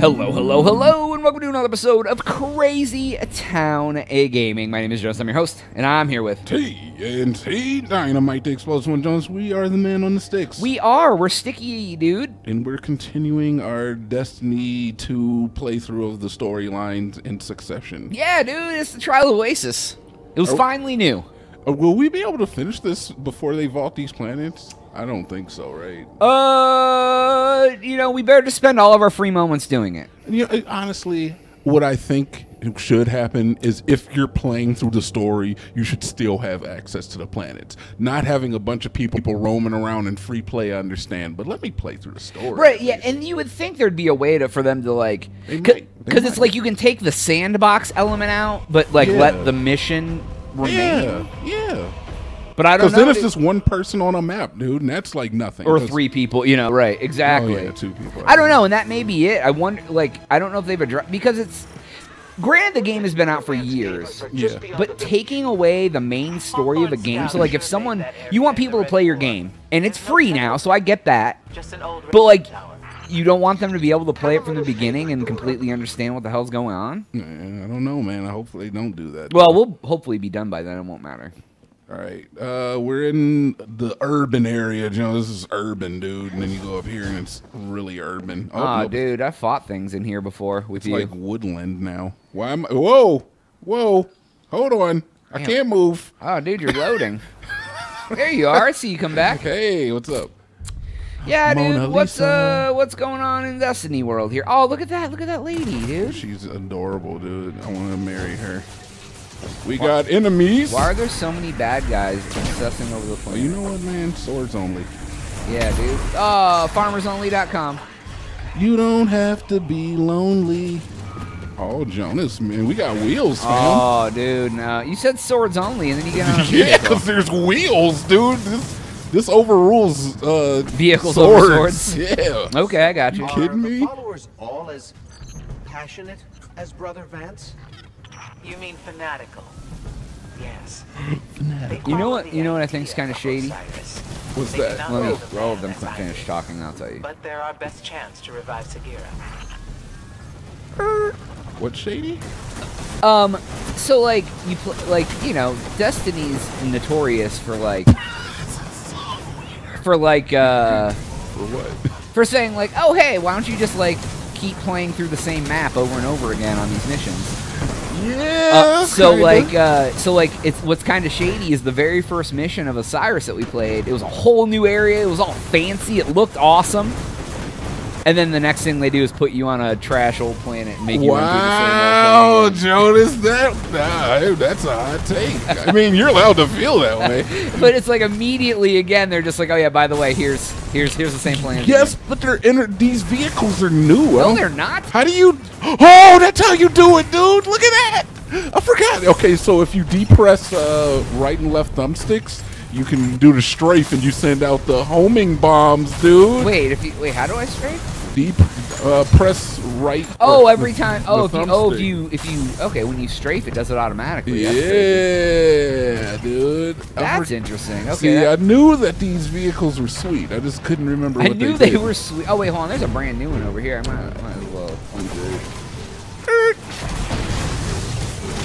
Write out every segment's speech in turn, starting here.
Hello, hello, hello, and welcome to another episode of Crazy Town A Gaming. My name is Jonaas, I'm your host, and I'm here with. TNT Dinomight the Explosive One Jones. We are the man on the sticks. We are, we're sticky, dude. and we're continuing our Destiny 2 playthrough of the storylines in succession. Yeah, dude, it's the Trial of Osiris. It was Oh. finally new. Uh, will we be able to finish this before they vault these planets? I don't think so, right? Uh, you know, we better just spend all of our free moments doing it. You know, honestly, what I think should happen is if you're playing through the story, you should still have access to the planets. Not having a bunch of people, people roaming around in free play, I understand, but let me play through the story. Right, yeah, and you would think there'd be a way to for them to like, They might, they because it's like you can take the sandbox element out, but like Yeah. let the mission remain. Yeah, yeah. But I don't Because know. then it's just one person on a map, dude, and that's like nothing. Or three people, you know, right? Exactly. Oh, yeah, two people. I don't know, and that may be it. I wonder, like, I don't know if they've addressed because it's. Granted, the game has been out for years, Yeah. but taking away the main story of a game. So, like, if someone you want people to play your game, and it's free now, so I get that. Just an old But like, you don't want them to be able to play it from the beginning and completely understand what the hell's going on. Yeah, I don't know, man. I hopefully they don't do that. Well, we'll hopefully be done by then. It won't matter. All right. Uh, we're in the urban area, You know, This is urban, dude. And then you go up here, and it's really urban. Oh, Ah, no, dude, I fought things in here before with It's you. like woodland now. Why am I? Whoa, whoa. Hold on. I Damn. can't move. oh, dude, you're loading. there you are. I see you come back. Hey, what's up? Yeah, dude. Mona What's Lisa. uh, what's going on in Destiny World here? Oh, look at that! Look at that lady, dude. She's adorable, dude. I want to marry her. We got enemies. Why are there so many bad guys obsessing over the Oh, you know what, man? Swords only. yeah, dude. Oh, farmersonly.com. You don't have to be lonely. Oh, Jonaas, man, we got wheels, fam. Oh, dude, no. You said swords only, and then you get on a yeah, because there's wheels, dude. This this overrules uh, Vehicles over swords. swords? Yeah. Okay, I got you. kidding me? followers all as passionate as Brother Vance? You mean fanatical? Yes. Fanatical. You know what? You know what I think's kind of shady. What's They that? Let me. All of them finish talking. I'll tell you. But they're our best chance to revive Sagira. What shady? Um, so like you pl- like you know, Destiny's notorious for like for like uh For what? for saying like, oh hey, why don't you just like keep playing through the same map over and over again on these missions? Yeah. Uh, so like uh so like it's what's kind of shady is the very first mission of Osiris that we played. It was a whole new area. It was all fancy. It looked awesome. And then the next thing they do is put you on a trash old planet and make you run through the same Wow, old. Jonaas, that nah, that's a hot take. I mean, you're allowed to feel that way. But it's like immediately again they're just like, oh yeah, by the way, here's here's here's the same planet. Yes, but they're in, these vehicles are new. No, they're not. How do you? Oh, that's how you do it, dude. Look at that. I forgot. Okay, so if you depress uh, right and left thumbsticks, you can do the strafe, and you send out the homing bombs, dude. Wait, if you wait, how do I strafe? Deep, uh, press right. Oh, every the- time. Oh, if you, oh, if you, if you, okay, when you strafe, it does it automatically. Yeah, dude. I That's interesting. Okay, See, that- I knew that these vehicles were sweet. I just couldn't remember. I what knew they, they were sweet. Oh wait, hold on. There's a brand new one over here. I might, might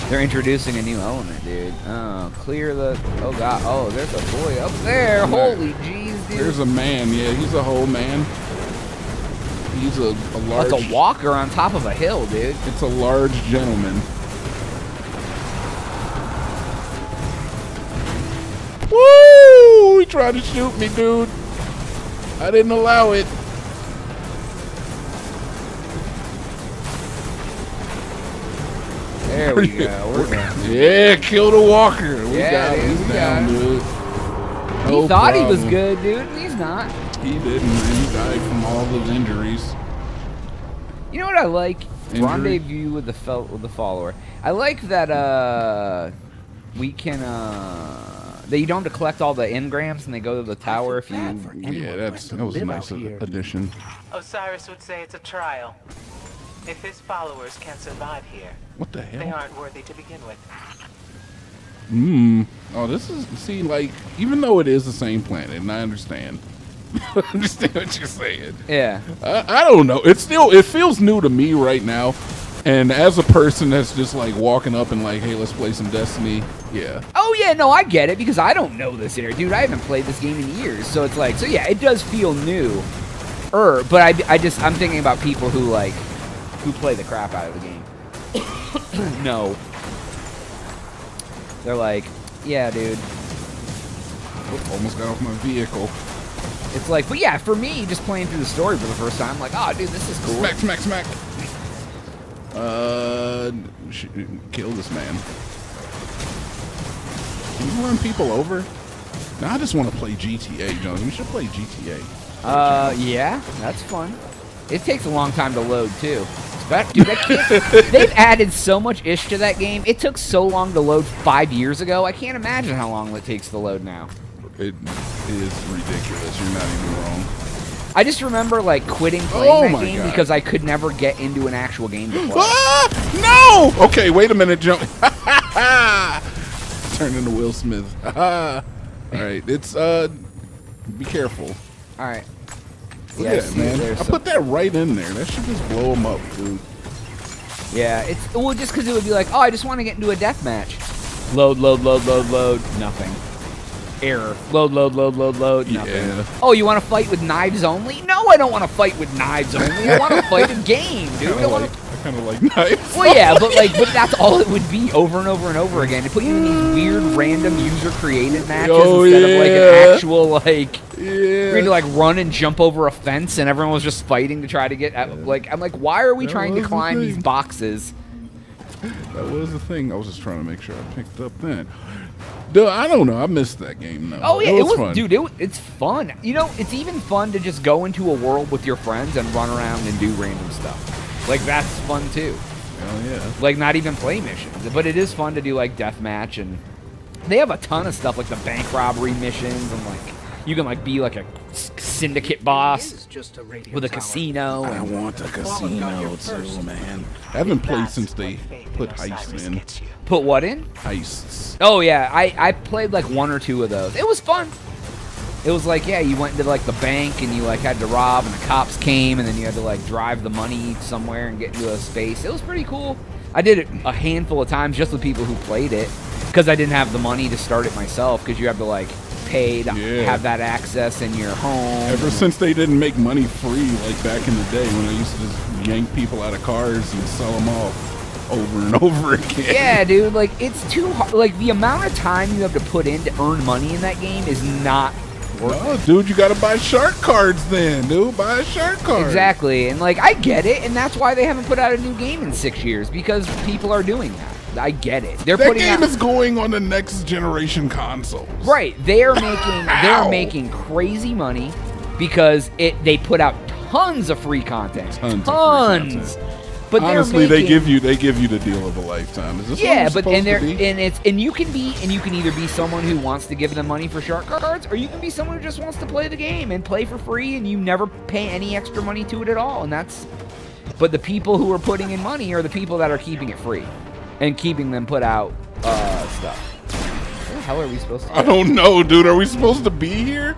They're introducing a new element, dude. Oh, clear the. Oh god. Oh, there's a boy up there. Holy jeez, dude. There's a man. Yeah, he's a whole man. He's a, a large. That's a walker on top of a hill, dude. It's a large gentleman. Woo! He tried to shoot me, dude. I didn't allow it. There we go. We're done. Yeah, kill the walker. We Yeah, got him. dude, He's we down, got him. dude. He No thought he was good, dude. He's not. He didn't. man. He died from all those injuries. You know what I like? Injury. Rendezvous with the fel- with the follower. I like that uh we can uh that you don't have to collect all the engrams and they go to the tower if you Yeah, that's that was a nice addition. Osiris would say it's a trial. If his followers can't survive here, What the hell? they aren't worthy to begin with. Hmm. Oh, this is see like even though it is the same planet, and I understand, I understand what you're saying. Yeah. I, I don't know. It still it feels new to me right now. And as a person that's just like walking up and like, hey, let's play some Destiny. Yeah. Oh yeah, no, I get it because I don't know this area, dude. I haven't played this game in years, so it's like, so yeah, it does feel new. Er, but I, I just I'm thinking about people who like who play the crap out of the game. no. They're like, yeah, dude. Almost got off my vehicle. It's like, but yeah, for me, just playing through the story for the first time, like, oh, dude, this is cool. Smack, smack, smack. Uh, kill this man. Can you run people over? No, I just want to play GTA, Jones. We should play GTA. Uh, yeah, that's fun. It takes a long time to load too. But, dude, that kid- they've added so much ish to that game. It took so long to load five years ago. I can't imagine how long it takes to load now. It is ridiculous. You're not even wrong. I just remember like quitting playing Oh that game God. because I could never get into an actual game to play. Ah! No! Okay, wait a minute, jump. Turn into Will Smith. All right, it's uh, be careful. All right. Look Yeah, at that, man. I some- put that right in there. That should just blow him up, dude. Yeah, it's well just because it would be like, oh, I just want to get into a death match. Load, load, load, load, load. Nothing. Error. Load, load, load, load, load. Nothing. Yeah. Oh, you want to fight with knives only? No, I don't want to fight with knives only. I want to fight a game, dude. I Kinda want like, to. I kind of like knives. Well, yeah, but like, but that's all it would be over and over and over again. To put you in these weird, random, user-created matches Oh, instead of like an actual like. Yeah. We had to like run and jump over a fence, and everyone was just fighting to try to get. At, like, I'm like, why are we That trying to was the climb these boxes? That was the thing. I was just trying to make sure I picked up that. Dude, I don't know. I missed that game though. Oh yeah, it was, fun. dude. It, it's fun. You know, it's even fun to just go into a world with your friends and run around and do random stuff. Like that's fun too. Hell yeah. Like not even play missions, but it is fun to do like deathmatch and they have a ton of stuff like the bank robbery missions and like you can like be like a syndicate boss just a with a tower. casino. I And, want a casino your too, first. man. I haven't played since they put heists in. put what in? Heists. Oh yeah, I I played like one or two of those. It was fun. It was like yeah, you went to like the bank and you like had to rob, and the cops came, and then you had to like drive the money somewhere and get into a space. It was pretty cool. I did it a handful of times just with people who played it because I didn't have the money to start it myself because you have to like pay to Yeah. have that access in your home. Ever since they didn't make money free, like back in the day when I used to just yank people out of cars and sell them off over and over again. yeah, dude, like it's too hard. Like the amount of time you have to put in to earn money in that game is not worth it. Oh, dude, you gotta buy shark cards then, dude. Buy a shark card. Exactly, and like I get it, and that's why they haven't put out a new game in six years because people are doing that. I get it. They're That putting game out is going on the next generation consoles. right. They are making they're making crazy money because it they put out tons of free content, Tons of free tons. content. But Honestly, they're they give you they give you the deal of a lifetime. Is this yeah, what but and they're supposed to be? and it's and you can be and you can either be someone who wants to give them money for shark cards, or you can be someone who just wants to play the game and play for free, and you never pay any extra money to it at all. And that's, but the people who are putting in money are the people that are keeping it free, and keeping them put out uh, stuff. The hell are we supposed to? I don't know, dude. Are we supposed to be here?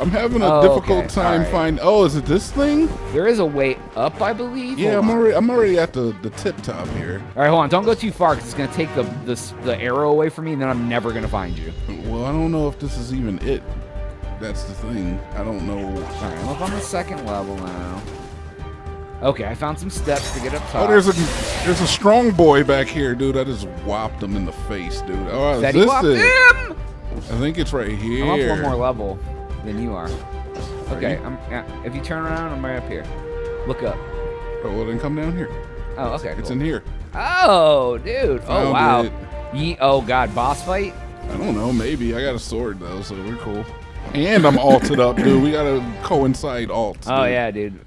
I'm having a Oh, difficult okay. time Alright. find. Oh, is it this thing? There is a way up, I believe. Yeah, Hold I'm on. already I'm already at the the tip top here. All right, hold on. Don't go too far because it's gonna take the, the the arrow away from me, and then I'm never gonna find you. Well, I don't know if this is even it. That's the thing. I don't know. All right, I'm up on the second level now. Okay, I found some steps to get up oh, top. Oh, there's a there's a strong boy back here, dude. I just whopped him in the face, dude. Oh, is this him! I think it's right here. I'm up one more level than you are. Okay, you? I'm. Yeah, if you turn around, I'm right up here. Look up. Oh, well, then come down here. Oh, okay. It's cool. in here. Oh, dude. Oh, Found wow. it. Ye- oh, God. Boss fight? I don't know. Maybe I got a sword though, so we're cool. And I'm alted up, dude. We gotta coincide alts. Oh, yeah, dude.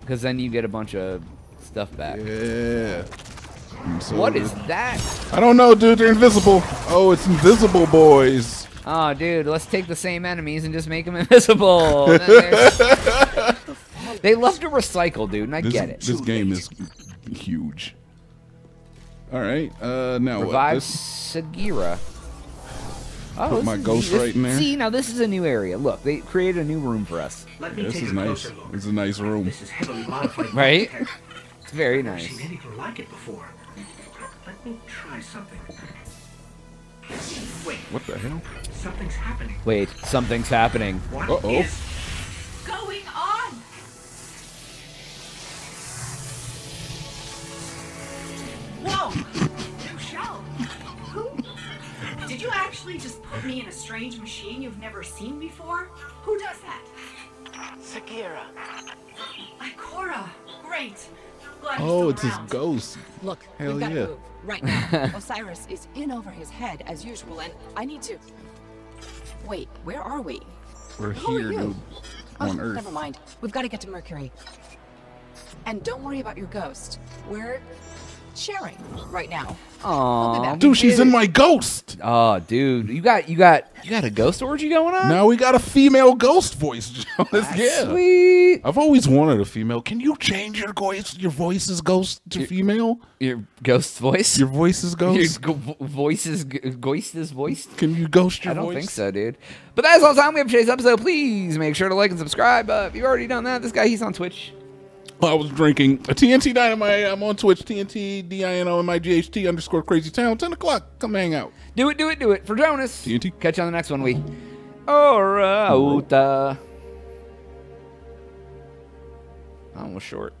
Because then you get a bunch of stuff back. Yeah. So What good. is that? I don't know, dude. They're invisible. Oh, it's invisible boys. Oh, dude, let's take the same enemies and just make them invisible. They're- love to recycle, dude, and I This, get it. This game is huge. All right. Uh, now what? Revive This- Sagira. Oh, Put my is- ghost this- right in there. See, now this is a new area. Look, they created a new room for us. Let me This take is a nice. closer look. It's a nice room. This is heavily modified. Right? It's very I've never nice. seen anything like it before. Let me try something. Wait, What the hell? something's happening. Wait, something's happening. What Uh-oh. is- going on? Whoa! Actually just put me in a strange machine you've never seen before? Who does that? Sagira. Ikora. Great. Glad Oh, still it's his ghost. Look, Hell we've got to yeah. move right now. Osiris is in over his head as usual, and I need to. Wait, where are we? We're Who here, you? dude. Oh, On Earth. never mind. We've got to get to Mercury. And don't worry about your ghost. We're sharing right now. I'll be Aw, back. Dude, she's in my ghost. Oh, dude, you got you got you got a ghost orgy going on? Now we got a female ghost voice, Jonaas. Yeah. Sweet. I've always wanted a female. Can you change your voice? Your voice is ghost to female. Your ghost voice. Your voice is Your ghost. go- voice is ghost is voiced. Can you ghost your I don't voice? think so, dude. But that's all the time we have for today's episode. Please make sure to like and subscribe. Uh, if you've already done that, this guy he's on Twitch. I was drinking a TNT Dynamite. I'm on Twitch. TNT D I N O M I G H T underscore Crazy Town. Ten o'clock. Come hang out. Do it, do it, do it for Jonaas. TNT. Catch you on the next one. We. That one was short.